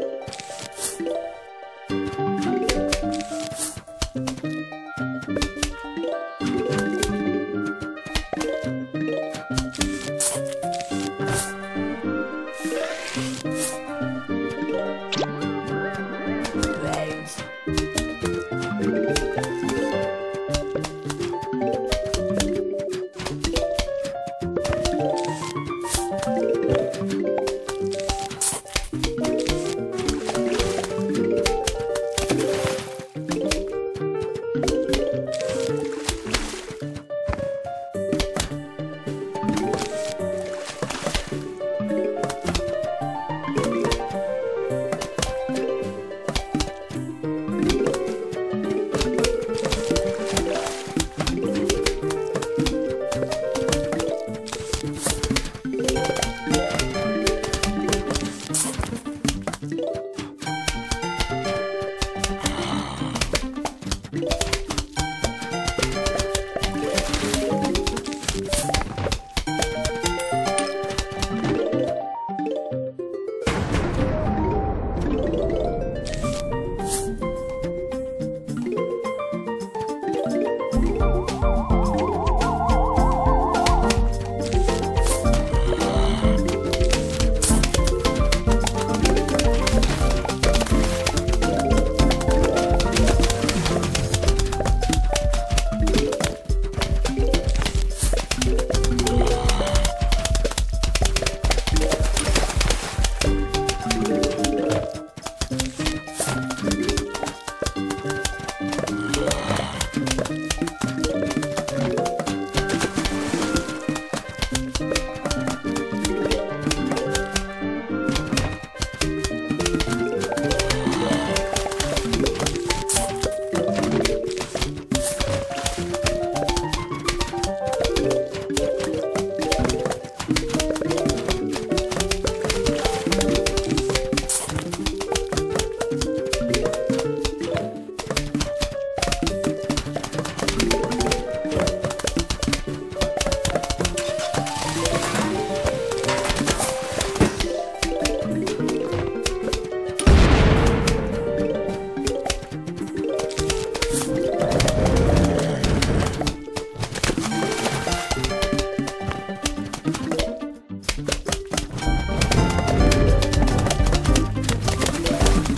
you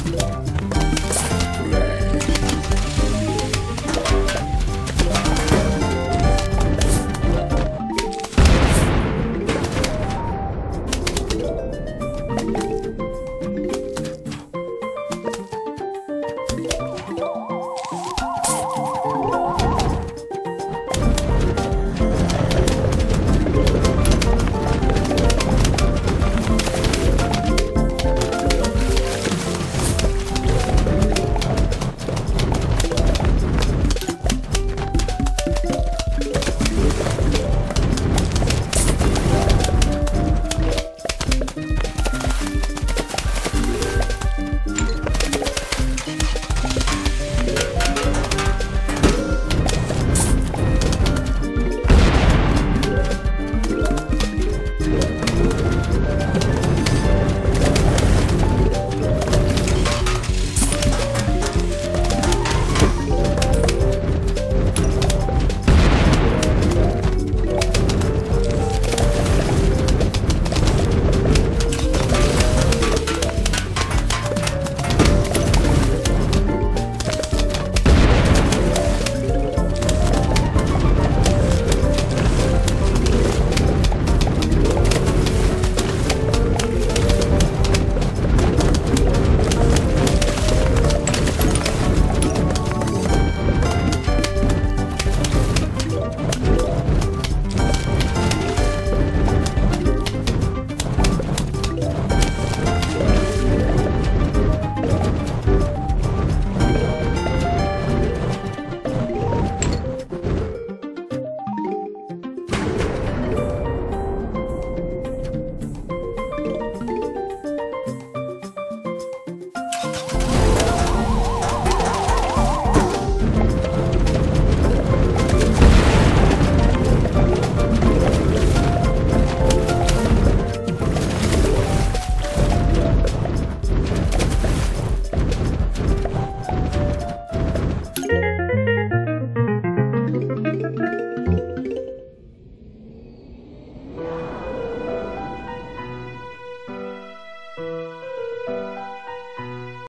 Yeah.